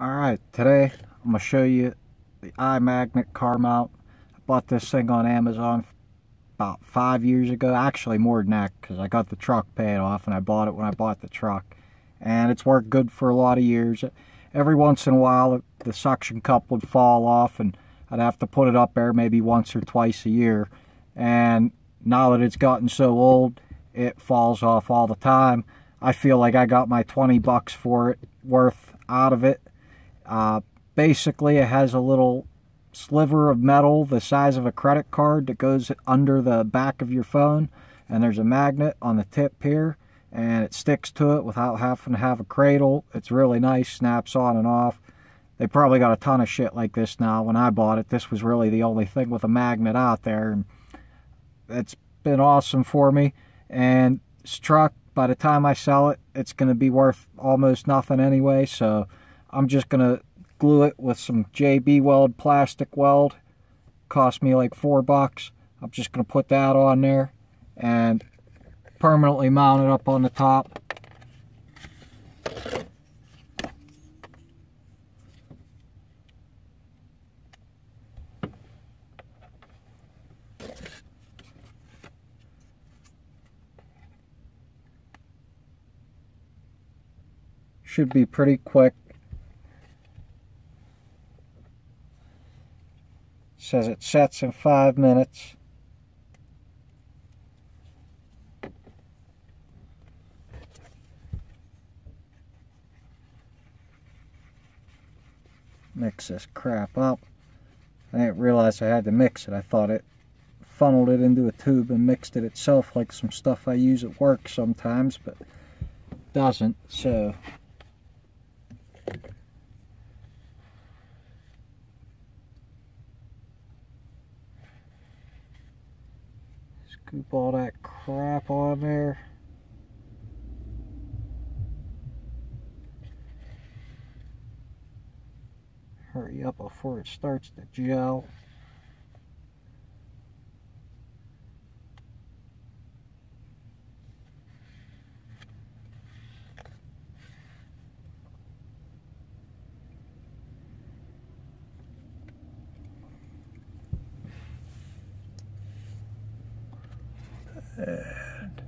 Alright, today I'm going to show you the iMagnet car mount. I bought this thing on Amazon about five years ago. Actually more than that because I got the truck paid off and I bought it when I bought the truck. And it's worked good for a lot of years. Every once in a while the suction cup would fall off and I'd have to put it up there maybe once or twice a year. And now that it's gotten so old, it falls off all the time. I feel like I got my 20 bucks for it worth out of it uh, basically, it has a little sliver of metal the size of a credit card that goes under the back of your phone. And there's a magnet on the tip here. And it sticks to it without having to have a cradle. It's really nice, snaps on and off. They probably got a ton of shit like this now. When I bought it, this was really the only thing with a magnet out there. And it's been awesome for me. And struck by the time I sell it, it's going to be worth almost nothing anyway. So I'm just going to glue it with some JB Weld plastic weld. Cost me like four bucks. I'm just going to put that on there and permanently mount it up on the top. Should be pretty quick. Says it sets in five minutes. Mix this crap up. I didn't realize I had to mix it. I thought it funneled it into a tube and mixed it itself like some stuff I use at work sometimes, but doesn't. So Scoop all that crap on there. Hurry up before it starts to gel. And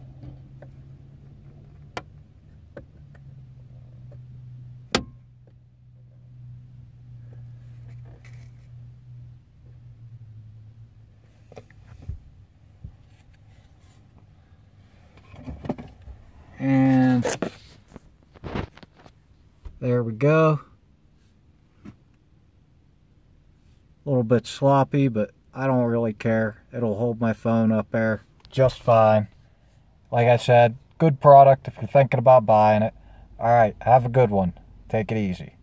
and there we go. A little bit sloppy but I don't really care. It'll hold my phone up there just fine. Like I said, good product if you're thinking about buying it. All right, have a good one. Take it easy.